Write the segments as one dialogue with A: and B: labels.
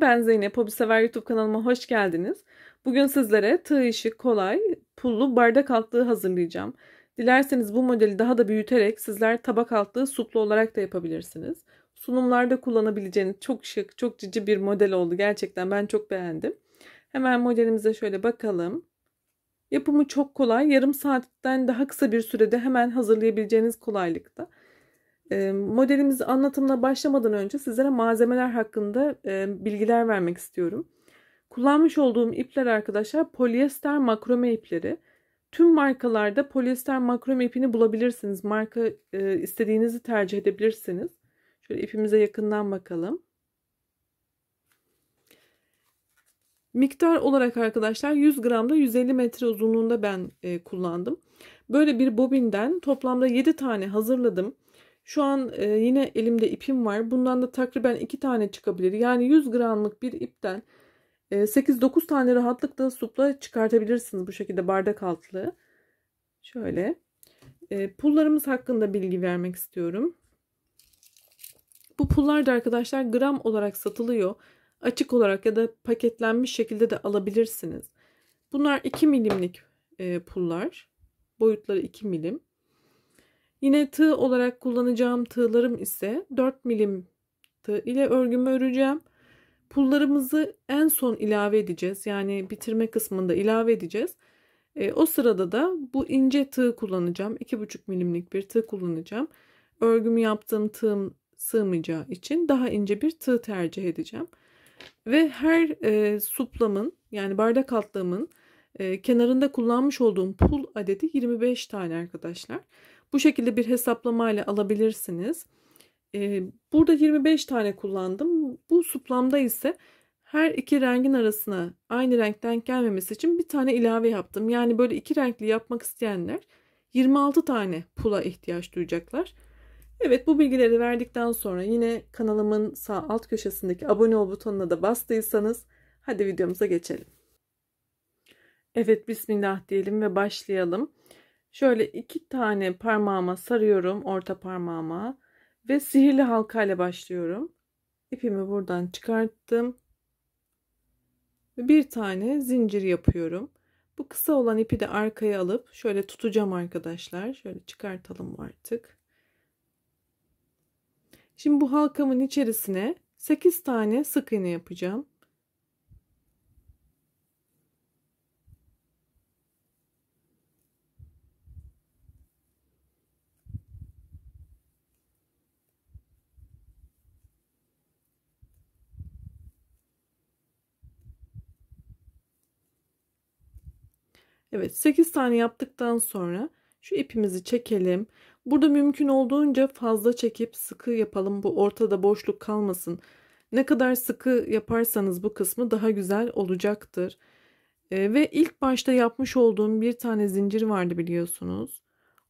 A: Ben Zeynep. Hobi Sever YouTube kanalıma hoş geldiniz. Bugün sizlere tığ işi kolay pullu bardak altlığı hazırlayacağım. Dilerseniz bu modeli daha da büyüterek sizler tabak altlığı suplu olarak da yapabilirsiniz. Sunumlarda kullanabileceğiniz çok şık, çok cici bir model oldu. Gerçekten ben çok beğendim. Hemen modelimize şöyle bakalım. Yapımı çok kolay. Yarım saatten daha kısa bir sürede hemen hazırlayabileceğiniz kolaylıkta. E, modelimizi anlatımına başlamadan önce sizlere malzemeler hakkında e, bilgiler vermek istiyorum. Kullanmış olduğum ipler arkadaşlar polyester makrome ipleri. Tüm markalarda polyester makrome ipini bulabilirsiniz. Marka e, istediğinizi tercih edebilirsiniz. Şöyle ipimize yakından bakalım. Miktar olarak arkadaşlar 100 gramda 150 metre uzunluğunda ben e, kullandım. Böyle bir bobinden toplamda 7 tane hazırladım. Şu an e, yine elimde ipim var. Bundan da takriben 2 tane çıkabilir. Yani 100 gramlık bir ipten e, 8-9 tane rahatlıkla supla çıkartabilirsiniz bu şekilde bardak altlığı. Şöyle. E, pullarımız hakkında bilgi vermek istiyorum. Bu pullar da arkadaşlar gram olarak satılıyor. Açık olarak ya da paketlenmiş şekilde de alabilirsiniz. Bunlar 2 milimlik e, pullar. Boyutları 2 milim. Yine tığ olarak kullanacağım tığlarım ise 4 milim tığ ile örgümü öreceğim. Pullarımızı en son ilave edeceğiz. Yani bitirme kısmında ilave edeceğiz. E, o sırada da bu ince tığ kullanacağım. 2,5 milimlik bir tığ kullanacağım. Örgümü yaptığım tığım sığmayacağı için daha ince bir tığ tercih edeceğim. Ve her e, suplamın yani bardak altlığımın e, kenarında kullanmış olduğum pul adedi 25 tane arkadaşlar. Bu şekilde bir hesaplamayla alabilirsiniz. Ee, burada 25 tane kullandım. Bu suplamda ise her iki rengin arasına aynı renkten gelmemesi için bir tane ilave yaptım. Yani böyle iki renkli yapmak isteyenler 26 tane pula ihtiyaç duyacaklar. Evet bu bilgileri verdikten sonra yine kanalımın sağ alt köşesindeki abone ol butonuna da bastıysanız hadi videomuza geçelim. Evet bismillah diyelim ve başlayalım. Şöyle iki tane parmağıma sarıyorum orta parmağıma ve sihirli halka ile başlıyorum. İpimi buradan çıkarttım. Ve bir tane zincir yapıyorum. Bu kısa olan ipi de arkaya alıp şöyle tutacağım arkadaşlar. Şöyle çıkartalım artık. Şimdi bu halkamın içerisine 8 tane sık iğne yapacağım. Evet 8 tane yaptıktan sonra şu ipimizi çekelim. Burada mümkün olduğunca fazla çekip sıkı yapalım. Bu ortada boşluk kalmasın. Ne kadar sıkı yaparsanız bu kısmı daha güzel olacaktır. Ee, ve ilk başta yapmış olduğum bir tane zincir vardı biliyorsunuz.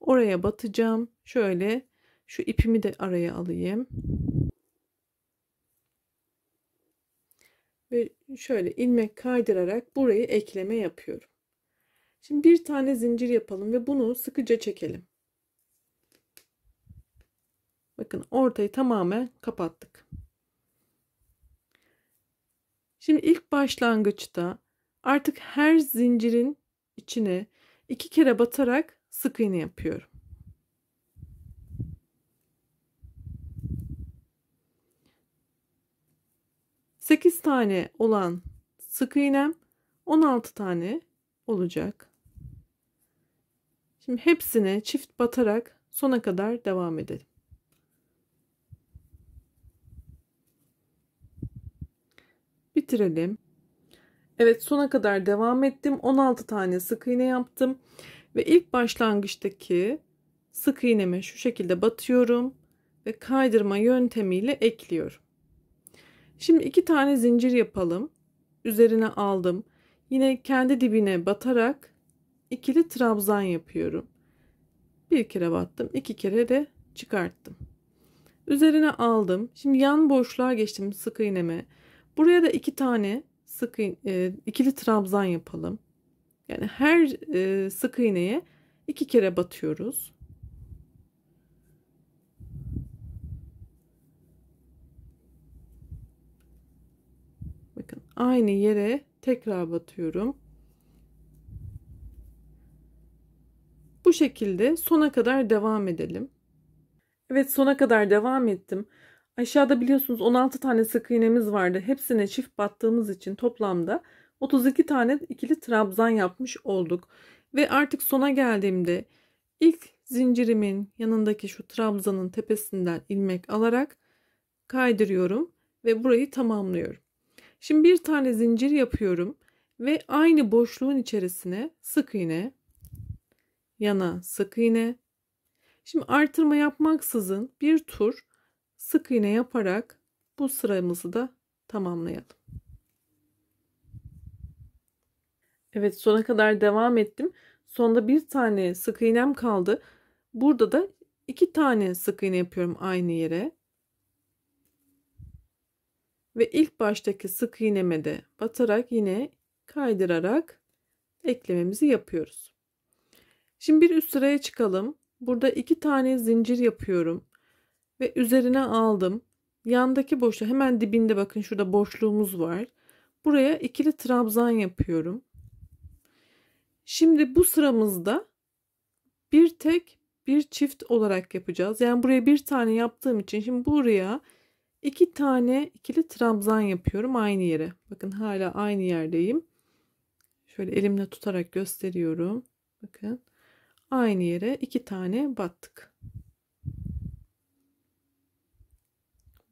A: Oraya batacağım. Şöyle şu ipimi de araya alayım. Ve şöyle ilmek kaydırarak burayı ekleme yapıyorum. Şimdi bir tane zincir yapalım ve bunu sıkıca çekelim. Bakın ortayı tamamen kapattık. Şimdi ilk başlangıçta artık her zincirin içine iki kere batarak sık iğne yapıyorum. Sekiz tane olan sık iğnem 16 tane olacak. Şimdi hepsine çift batarak sona kadar devam edelim. Bitirelim. Evet sona kadar devam ettim. 16 tane sık iğne yaptım. Ve ilk başlangıçtaki sık iğneme şu şekilde batıyorum. Ve kaydırma yöntemiyle ekliyorum. Şimdi iki tane zincir yapalım. Üzerine aldım. Yine kendi dibine batarak ikili trabzan yapıyorum. Bir kere battım, iki kere de çıkarttım. Üzerine aldım. Şimdi yan boşluğa geçtim sık iğneme. Buraya da iki tane sık e, ikili trabzan yapalım. Yani her e, sık iğneye iki kere batıyoruz. aynı yere tekrar batıyorum. Bu şekilde sona kadar devam edelim. Evet sona kadar devam ettim. Aşağıda biliyorsunuz 16 tane sık iğnemiz vardı. Hepsine çift battığımız için toplamda 32 tane ikili trabzan yapmış olduk. Ve artık sona geldiğimde ilk zincirimin yanındaki şu trabzanın tepesinden ilmek alarak kaydırıyorum ve burayı tamamlıyorum. Şimdi bir tane zincir yapıyorum ve aynı boşluğun içerisine sık iğne, yana sık iğne. Şimdi artırma yapmaksızın bir tur sık iğne yaparak bu sıramızı da tamamlayalım. Evet sona kadar devam ettim. Sonda bir tane sık iğnem kaldı. Burada da iki tane sık iğne yapıyorum aynı yere. Ve ilk baştaki sık iğneme de batarak yine kaydırarak eklememizi yapıyoruz. Şimdi bir üst sıraya çıkalım. Burada iki tane zincir yapıyorum. Ve üzerine aldım. Yandaki boşluğa hemen dibinde bakın şurada boşluğumuz var. Buraya ikili trabzan yapıyorum. Şimdi bu sıramızda bir tek bir çift olarak yapacağız. Yani buraya bir tane yaptığım için şimdi buraya iki tane ikili trabzan yapıyorum aynı yere. Bakın hala aynı yerdeyim. Şöyle elimle tutarak gösteriyorum. Bakın aynı yere iki tane battık.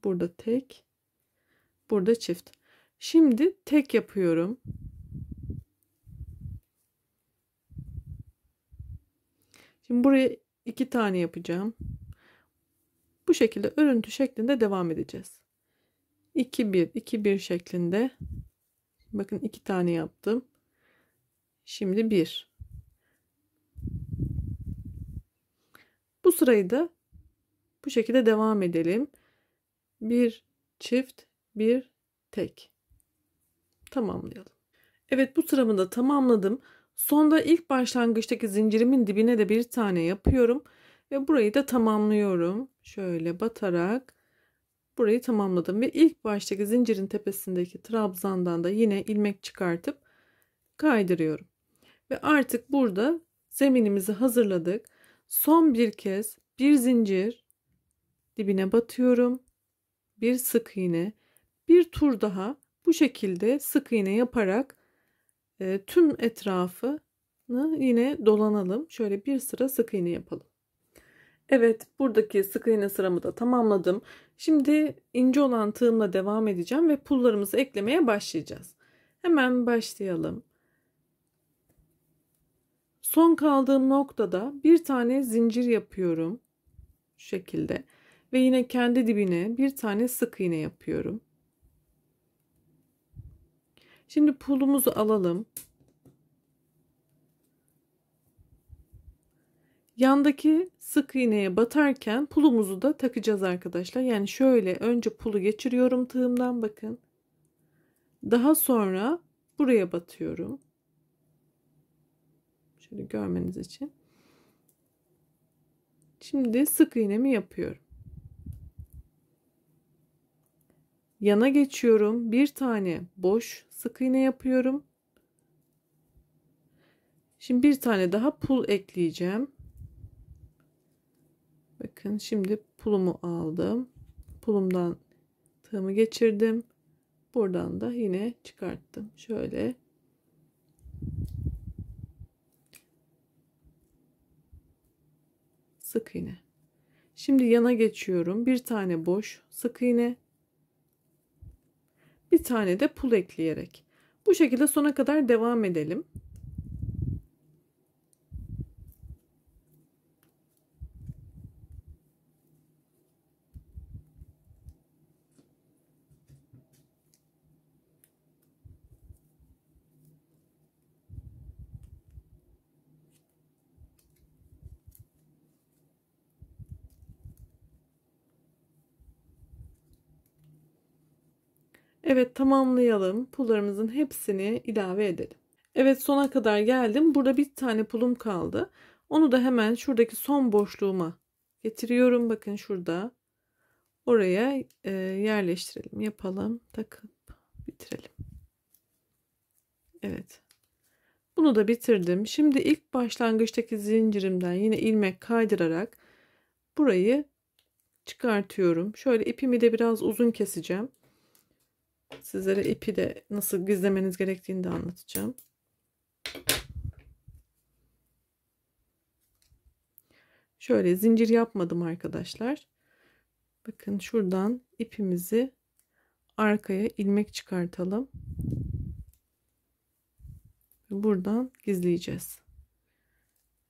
A: Burada tek, burada çift. Şimdi tek yapıyorum. Şimdi buraya iki tane yapacağım. Bu şekilde örüntü şeklinde devam edeceğiz. 2 1 2 1 şeklinde. Bakın iki tane yaptım. Şimdi bir. Bu sırayı da bu şekilde devam edelim. Bir çift, bir tek. Tamamlayalım. Evet bu sıramı da tamamladım. Sonda ilk başlangıçtaki zincirimin dibine de bir tane yapıyorum ve burayı da tamamlıyorum. Şöyle batarak burayı tamamladım ve ilk baştaki zincirin tepesindeki trabzandan da yine ilmek çıkartıp kaydırıyorum. Ve artık burada zeminimizi hazırladık. Son bir kez bir zincir dibine batıyorum. Bir sık iğne, bir tur daha bu şekilde sık iğne yaparak e, tüm etrafını yine dolanalım. Şöyle bir sıra sık iğne yapalım. Evet buradaki sık iğne sıramı da tamamladım. Şimdi ince olan tığımla devam edeceğim ve pullarımızı eklemeye başlayacağız. Hemen başlayalım. Son kaldığım noktada bir tane zincir yapıyorum. Şu şekilde. Ve yine kendi dibine bir tane sık iğne yapıyorum. Şimdi pulumuzu alalım. Yandaki sık iğneye batarken pulumuzu da takacağız arkadaşlar. Yani şöyle önce pulu geçiriyorum tığımdan bakın. Daha sonra buraya batıyorum. Şöyle görmeniz için. Şimdi sık iğnemi yapıyorum. Yana geçiyorum. Bir tane boş sık iğne yapıyorum. Şimdi bir tane daha pul ekleyeceğim. Bakın şimdi pulumu aldım. Pulumdan tığımı geçirdim. Buradan da yine çıkarttım. Şöyle. Sık iğne. Şimdi yana geçiyorum. Bir tane boş sık iğne bir tane de pul ekleyerek. Bu şekilde sona kadar devam edelim. Evet tamamlayalım. Pullarımızın hepsini ilave edelim. Evet sona kadar geldim. Burada bir tane pulum kaldı. Onu da hemen şuradaki son boşluğuma getiriyorum. Bakın şurada. Oraya e, yerleştirelim. Yapalım. Takıp bitirelim. Evet. Bunu da bitirdim. Şimdi ilk başlangıçtaki zincirimden yine ilmek kaydırarak burayı çıkartıyorum. Şöyle ipimi de biraz uzun keseceğim. Sizlere ipi de nasıl gizlemeniz gerektiğini de anlatacağım. Şöyle zincir yapmadım arkadaşlar. Bakın şuradan ipimizi arkaya ilmek çıkartalım. Buradan gizleyeceğiz.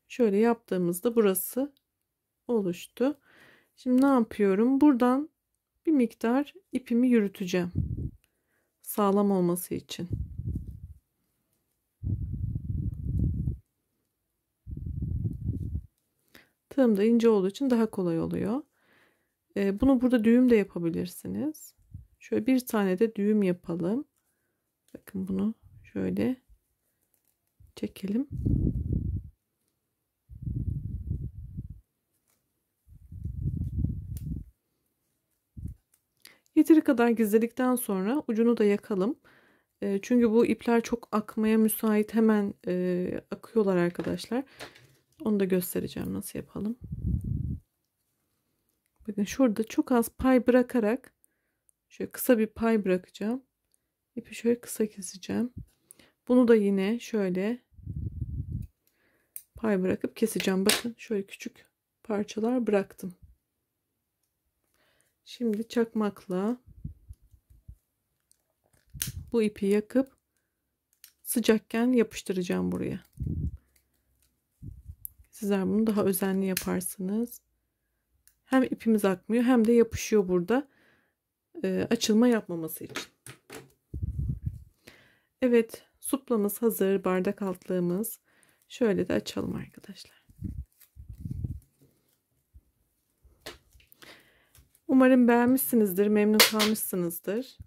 A: Şöyle yaptığımızda burası oluştu. Şimdi ne yapıyorum? Buradan bir miktar ipimi yürüteceğim. Sağlam olması için. Tığım da ince olduğu için daha kolay oluyor. Ee, bunu burada düğüm de yapabilirsiniz. Şöyle bir tane de düğüm yapalım. Bakın bunu şöyle çekelim. Yeteri kadar gizledikten sonra ucunu da yakalım. E, çünkü bu ipler çok akmaya müsait hemen e, akıyorlar arkadaşlar. Onu da göstereceğim nasıl yapalım. Bakın şurada çok az pay bırakarak şöyle kısa bir pay bırakacağım. İpi şöyle kısa keseceğim. Bunu da yine şöyle pay bırakıp keseceğim. Bakın şöyle küçük parçalar bıraktım. Şimdi çakmakla bu ipi yakıp sıcakken yapıştıracağım buraya. Sizler bunu daha özenli yaparsınız. Hem ipimiz akmıyor hem de yapışıyor burada. E, açılma yapmaması için. Evet suplamız hazır. Bardak altlığımız. Şöyle de açalım arkadaşlar. Umarım beğenmişsinizdir, memnun kalmışsınızdır.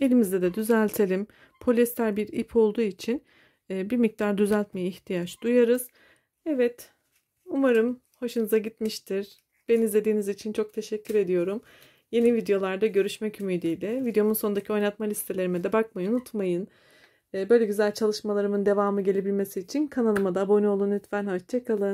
A: Elimizde de düzeltelim. Polyester bir ip olduğu için e, bir miktar düzeltmeye ihtiyaç duyarız. Evet, umarım hoşunuza gitmiştir. Beni izlediğiniz için çok teşekkür ediyorum. Yeni videolarda görüşmek ümidiyle. Videomun sonundaki oynatma listelerime de bakmayı unutmayın. E, böyle güzel çalışmalarımın devamı gelebilmesi için kanalıma da abone olun lütfen. Hoşçakalın.